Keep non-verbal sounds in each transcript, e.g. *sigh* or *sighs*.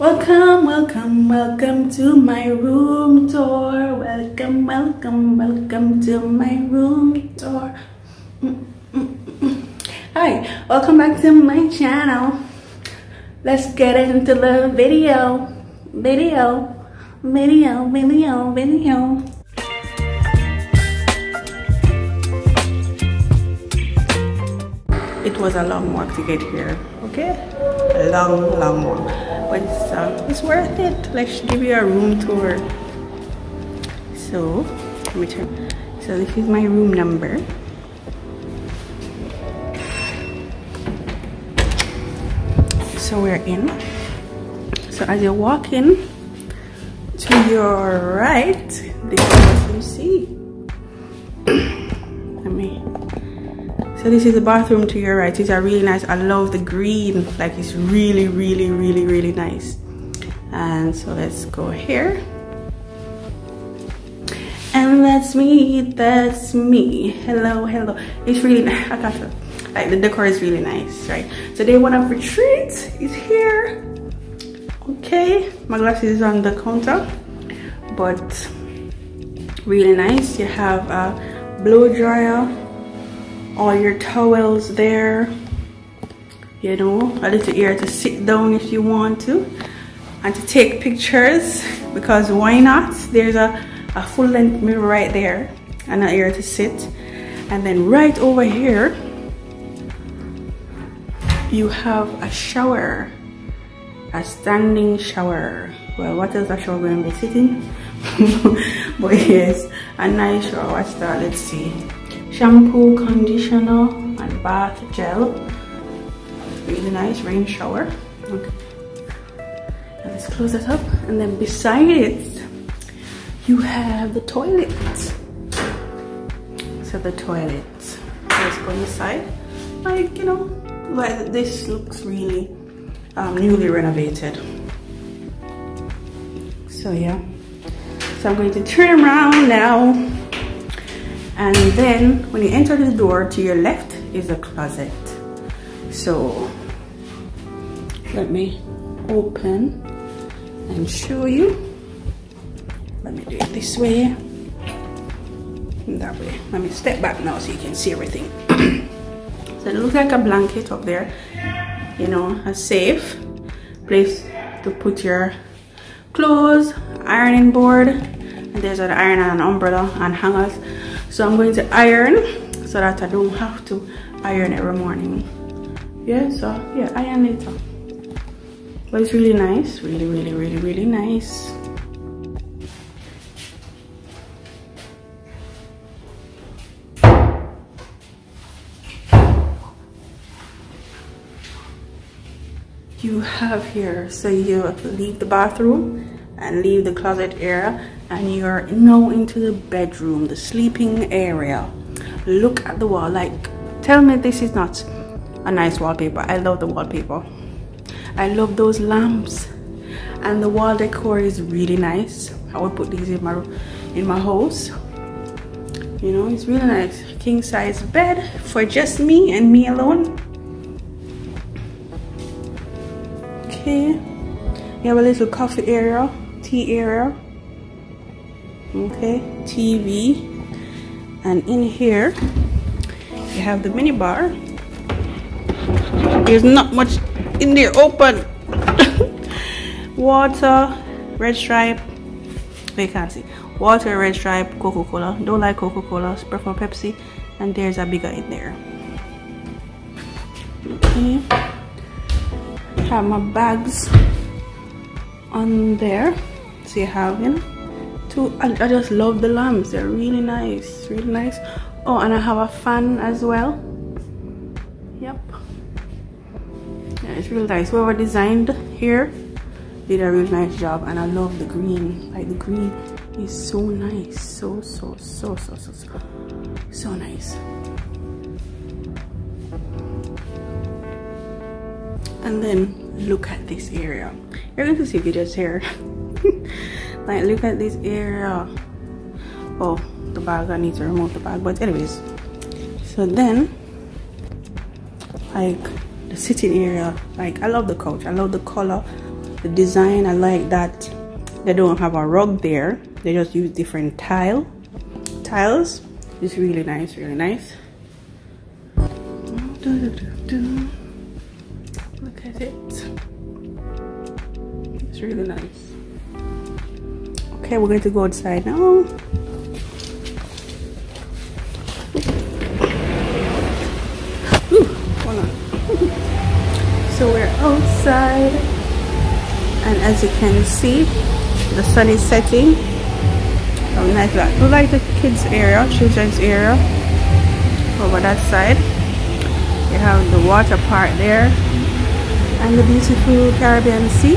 Welcome, welcome, welcome to my room tour. Welcome, welcome, welcome to my room tour. Hi, welcome back to my channel. Let's get into the video. Video, video, video, video. It was a long walk to get here, okay? Long, long walk. But it's, uh, it's worth it. Let's give you a room tour. So, let me turn. So this is my room number. So we're in. So as you walk in, to your right, this is what you see. *clears throat* So this is the bathroom to your right. These are really nice. I love the green. Like it's really, really, really, really nice. And so let's go here. And that's me. That's me. Hello, hello. It's really nice. I got like the decor is really nice, right? So day one of retreat is here. Okay, my glasses is on the counter, but really nice. You have a blow dryer all your towels there you know a little area to sit down if you want to and to take pictures because why not? There's a, a full-length mirror right there and an area to sit. And then right over here you have a shower a standing shower. Well what else a shower going to be sitting? *laughs* But yes a nice shower. What's that? Let's see shampoo, conditioner, and bath gel. Really nice rain shower. Okay. let's close it up. And then beside it, you have the toilet. So the toilet. Let's go inside. Like, you know, like this looks really um, newly renovated. So yeah. So I'm going to turn around now and then when you enter the door to your left is a closet. So let me open and show you. Let me do it this way. That way. Let me step back now so you can see everything. *clears throat* So it looks like a blanket up there. You know a safe place to put your clothes ironing board. And there's an iron and an umbrella and hangers so i'm going to iron so that i don't have to iron every morning. Yeah so yeah iron later but it's really nice really really really really nice. You have here so you leave the bathroom and leave the closet area and you're now into the bedroom the sleeping area. Look at the wall like tell me this is not a nice wallpaper. I love the wallpaper. I love those lamps. And the wall decor is really nice. I would put these in my in my house. You know it's really nice. King size bed for just me and me alone. Okay. You have a little coffee area tea area okay TV and in here you have the mini bar. There's not much in there. Open. *laughs* Water red stripe. You can't see. Water red stripe coca-cola. Don't like coca-cola. Prefer pepsi. And there's a bigger in there. Okay. Have my bags on there. So you have you know too. I, I just love the lamps they're really nice really nice. Oh and I have a fan as well. Yep. Yeah it's really nice. Whoever designed here did a really nice job and I love the green. Like the green is so nice. So so so so so so, so nice. And then look at this area. You're going to see videos here *laughs* like look at this area. Oh the bag i need to remove the bag but anyways. So then like the sitting area like i love the couch. I love the color the design I like that they don't have a rug there. They just use different tile tiles. It's really nice really nice. Look at it. It's really nice okay we're going to go outside now. So we're outside and as you can see the sun is setting. Oh nice that we like the kids area children's area over that side. You have the water park there and the beautiful Caribbean Sea.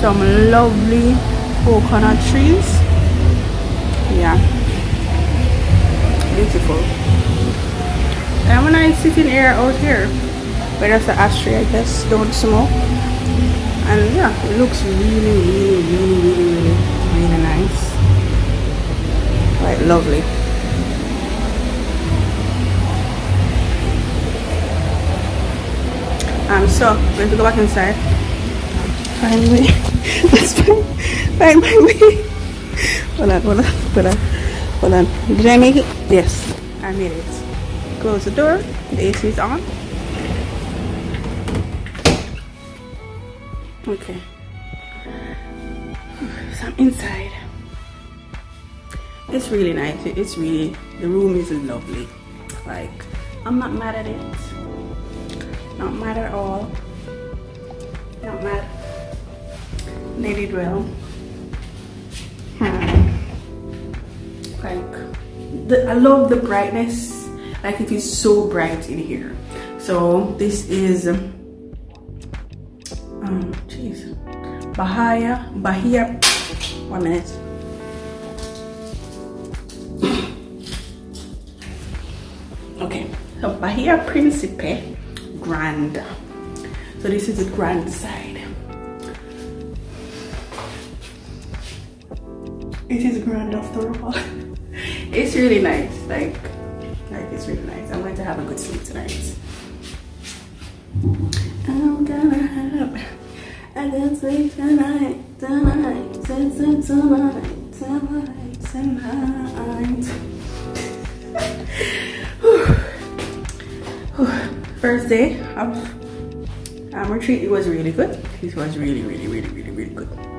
Some lovely coconut trees. Yeah. Beautiful. And when I sit in here out here but that's the ashtray I guess don't smoke. And yeah it looks really really really really really really nice. Quite lovely. Um so I'm going to go back inside way let's *laughs* find, find my way hold on hold on hold on hold on. Did I make it? Yes. I made it. Close the door. The AC is on. Okay. So I'm inside. It's really nice. It's really the room is lovely. Like I'm not mad at it. Not mad at all. Not mad did well hmm. like the, I love the brightness. Like it is so bright in here. So this is um jeez. Bahia bahia. One minute. Okay. So bahia principe grand so this is the grand side it is grand after all *laughs* it's really nice like like it's really nice i'm going to have a good sleep tonight i'm gonna have I can sleep tonight, tonight, tonight, tonight, tonight, tonight. *sighs* First day of um, retreat, it was really good. It was really, really, really, really, really good.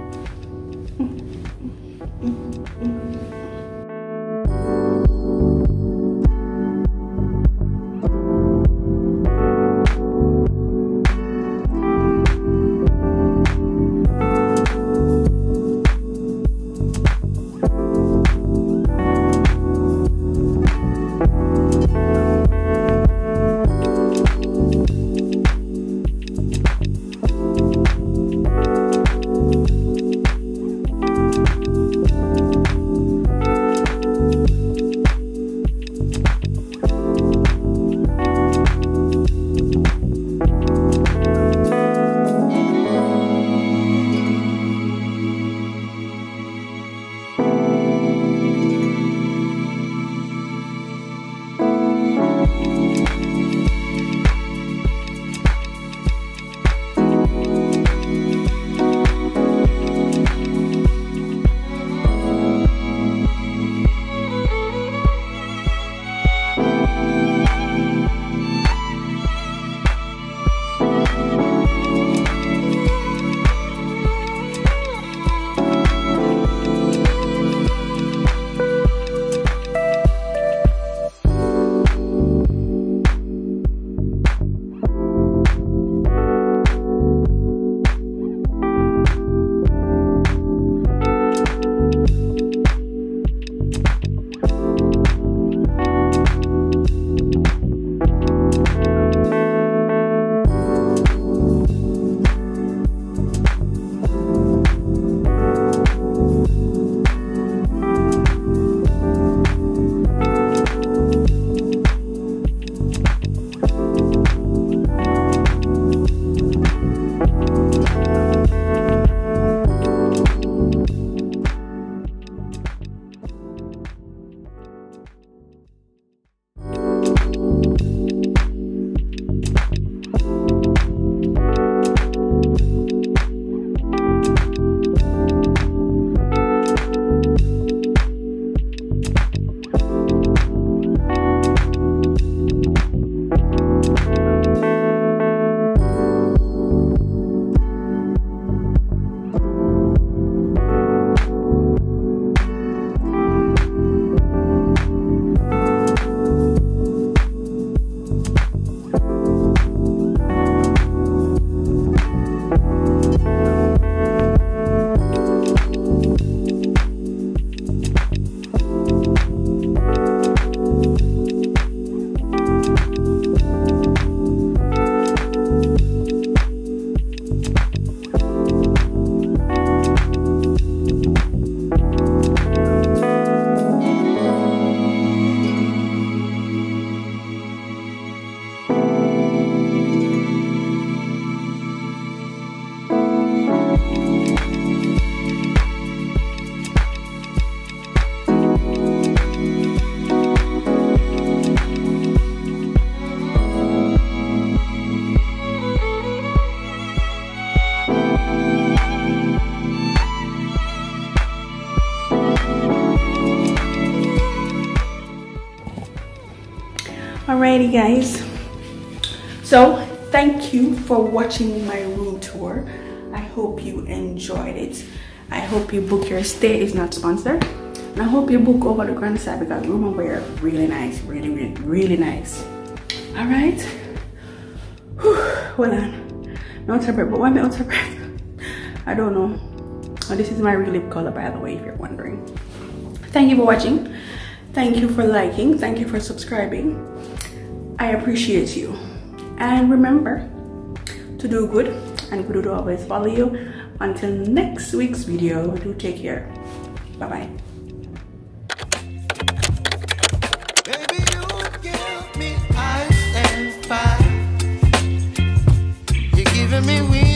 Alrighty guys. So thank you for watching my room tour. I hope you enjoyed it. I hope you book your stay is not sponsored. And I hope you book over the Grand Side because room and wear really nice, really, really, really nice. Alright. Well on. Not to breath, but why am I out of breath? I don't know. Oh, this is my real lip color by the way if you're wondering. Thank you for watching. Thank you for liking. Thank you for subscribing. I appreciate you. And remember to do good and good will always follow you. Until next week's video, do take care. Bye-bye. me